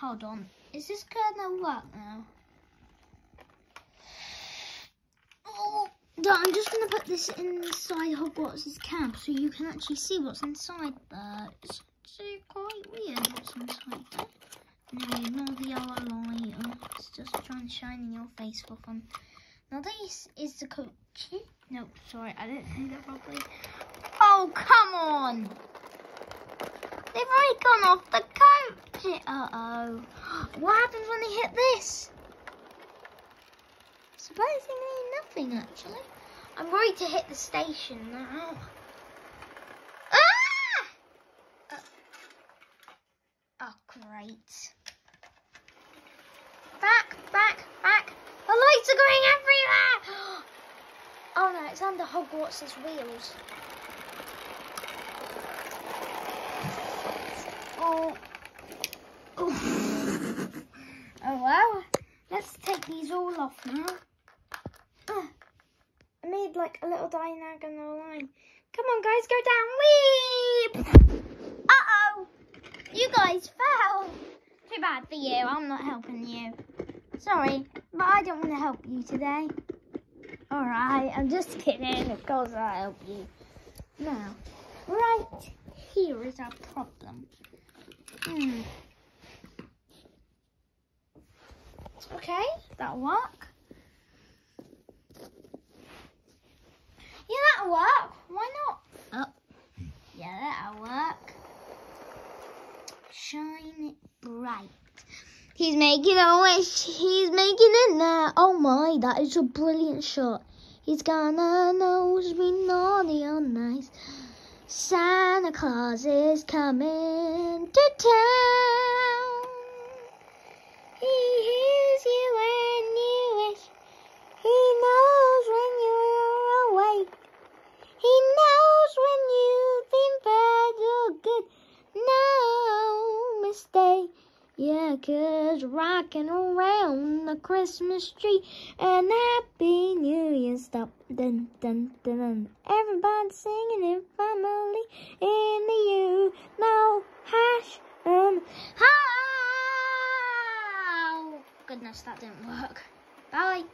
Hold on. Is this gonna work now? Oh, no, I'm just gonna put this inside Hogwarts' camp so you can actually see what's inside there. It's quite weird what's inside there. No, ignore the yellow light. Oh, it's just trying to shine in your face for fun. Now this is the coach. No, sorry, I didn't say that properly. Oh, come on! They've already gone off the coach. Uh-oh. What happens when they hit this? Surprisingly nothing, actually. I'm worried to hit the station now. Ah! Uh, oh, great. Back, back, back. The lights are going everywhere. Oh no, it's under Hogwarts' wheels. Oh Let's take these all off now. Uh, I made like a little diagonal line. Come on, guys, go down. Weep! Uh-oh! You guys fell. Too bad for you. I'm not helping you. Sorry, but I don't want to help you today. Alright, I'm just kidding. Of course I'll help you. Now, right here is our problem. Hmm. Okay, that'll work. Yeah, that'll work. Why not? Oh, yeah, that'll work. Shine it bright. He's making a wish. He's making it now. Oh my, that is a brilliant shot. He's gonna knows me naughty or nice. Santa Claus is coming to town. America's rocking around the Christmas tree and Happy New Year. Stop, dun, dun, dun, dun. Everybody singing in family in the you know hash and how. Goodness, that didn't work. Bye.